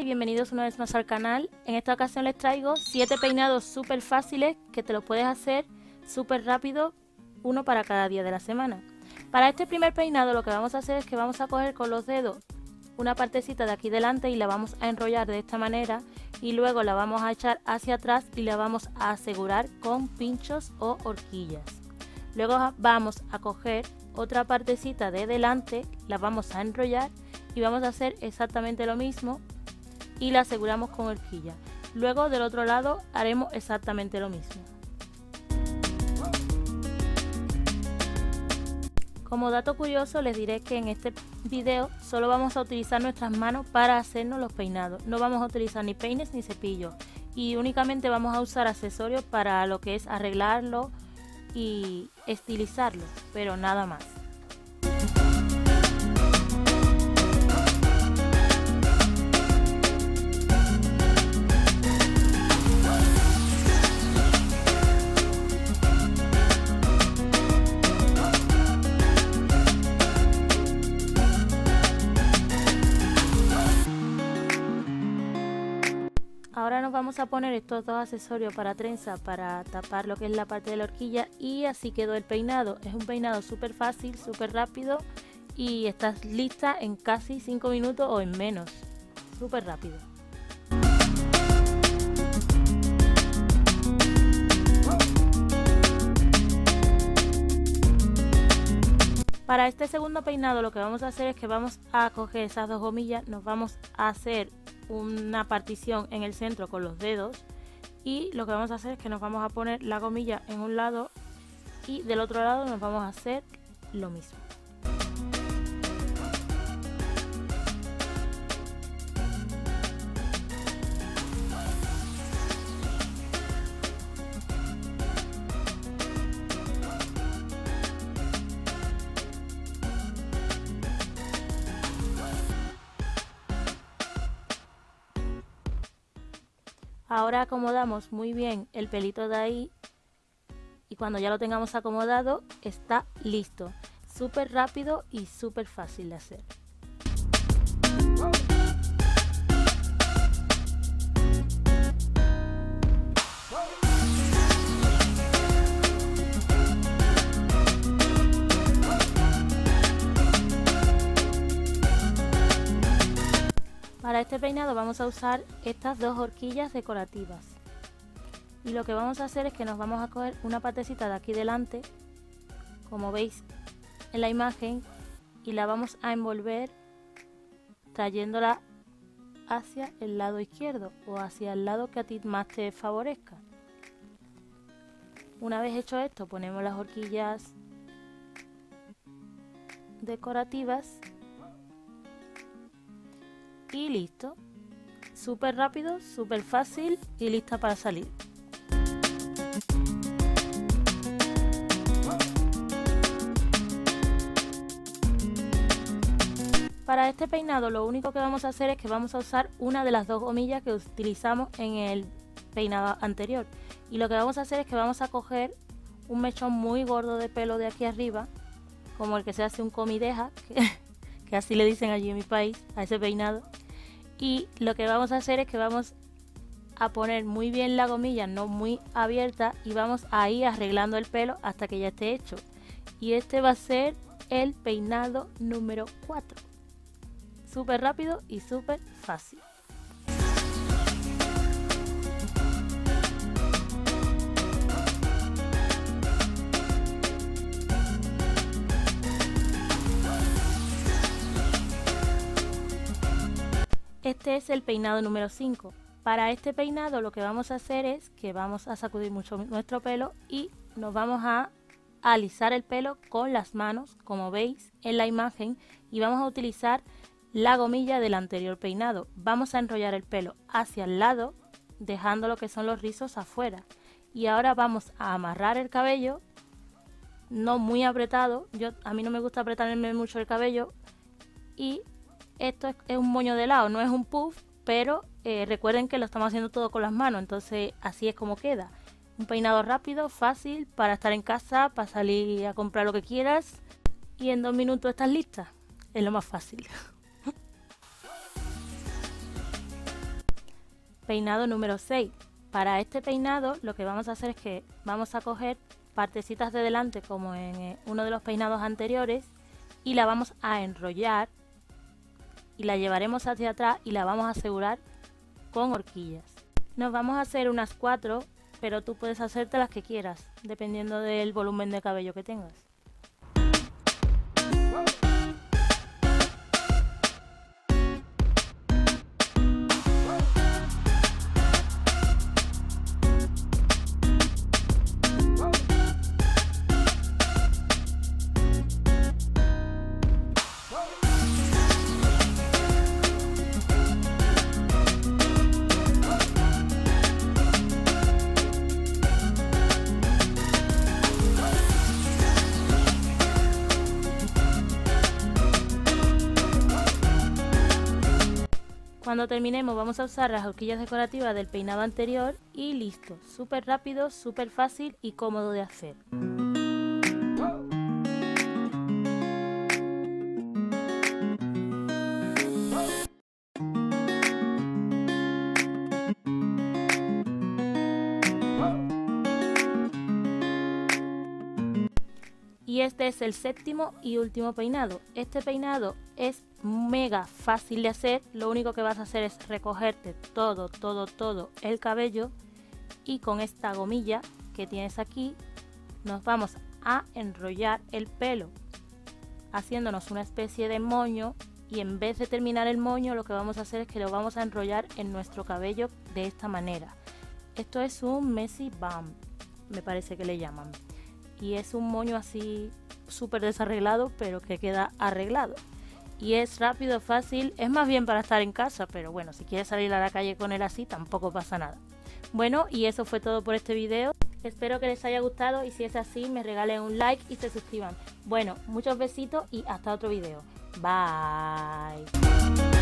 Y bienvenidos una vez más al canal. En esta ocasión les traigo 7 peinados súper fáciles que te los puedes hacer súper rápido, uno para cada día de la semana. Para este primer peinado lo que vamos a hacer es que vamos a coger con los dedos una partecita de aquí delante y la vamos a enrollar de esta manera y luego la vamos a echar hacia atrás y la vamos a asegurar con pinchos o horquillas. Luego vamos a coger otra partecita de delante, la vamos a enrollar y vamos a hacer exactamente lo mismo y la aseguramos con horquilla. Luego del otro lado haremos exactamente lo mismo. Como dato curioso les diré que en este video solo vamos a utilizar nuestras manos para hacernos los peinados. No vamos a utilizar ni peines ni cepillos y únicamente vamos a usar accesorios para lo que es arreglarlo y estilizarlo, pero nada más. A poner estos dos accesorios para trenza para tapar lo que es la parte de la horquilla y así quedó el peinado. Es un peinado súper fácil, súper rápido y estás lista en casi 5 minutos o en menos. Súper rápido. Para este segundo peinado lo que vamos a hacer es que vamos a coger esas dos gomillas, nos vamos a hacer una partición en el centro con los dedos y lo que vamos a hacer es que nos vamos a poner la gomilla en un lado y del otro lado nos vamos a hacer lo mismo. Ahora acomodamos muy bien el pelito de ahí y cuando ya lo tengamos acomodado está listo. Súper rápido y súper fácil de hacer. Este peinado vamos a usar estas dos horquillas decorativas. Y lo que vamos a hacer es que nos vamos a coger una partecita de aquí delante, como veis en la imagen, y la vamos a envolver trayéndola hacia el lado izquierdo o hacia el lado que a ti más te favorezca. Una vez hecho esto, ponemos las horquillas decorativas y listo. Súper rápido, súper fácil y lista para salir. Para este peinado lo único que vamos a hacer es que vamos a usar una de las dos gomillas que utilizamos en el peinado anterior. Y lo que vamos a hacer es que vamos a coger un mechón muy gordo de pelo de aquí arriba, como el que se hace un comideja, que, que así le dicen allí en mi país, a ese peinado y lo que vamos a hacer es que vamos a poner muy bien la gomilla, no muy abierta y vamos a ir arreglando el pelo hasta que ya esté hecho. Y este va a ser el peinado número 4. Súper rápido y súper fácil. Este es el peinado número 5. Para este peinado lo que vamos a hacer es que vamos a sacudir mucho nuestro pelo y nos vamos a alisar el pelo con las manos, como veis en la imagen, y vamos a utilizar la gomilla del anterior peinado. Vamos a enrollar el pelo hacia el lado, dejando lo que son los rizos afuera. Y ahora vamos a amarrar el cabello, no muy apretado, yo a mí no me gusta apretarme mucho el cabello, y esto es, un moño de lado, no es un puff, pero eh, recuerden que lo estamos haciendo todo con las manos, entonces así es como queda. Un peinado rápido, fácil, para estar en casa, para salir a comprar lo que quieras y en dos minutos estás lista. Es lo más fácil. Peinado número 6. Para este peinado lo que vamos a hacer es que vamos a coger partecitas de delante como en eh, uno de los peinados anteriores y la vamos a enrollar y la llevaremos hacia atrás y la vamos a asegurar con horquillas. Nos vamos a hacer unas cuatro, pero tú puedes hacerte las que quieras, dependiendo del volumen de cabello que tengas. Cuando terminemos vamos a usar las horquillas decorativas del peinado anterior y listo, súper rápido, súper fácil y cómodo de hacer. Este es el séptimo y último peinado. Este peinado es mega fácil de hacer. Lo único que vas a hacer es recogerte todo, todo, todo el cabello y con esta gomilla que tienes aquí nos vamos a enrollar el pelo haciéndonos una especie de moño y en vez de terminar el moño lo que vamos a hacer es que lo vamos a enrollar en nuestro cabello de esta manera. Esto es un messy bump, me parece que le llaman y es un moño así súper desarreglado pero que queda arreglado y es rápido, fácil, es más bien para estar en casa, pero bueno, si quieres salir a la calle con él así tampoco pasa nada. Bueno, y eso fue todo por este video. Espero que les haya gustado y si es así me regalen un like y se suscriban. Bueno, muchos besitos y hasta otro video. Bye.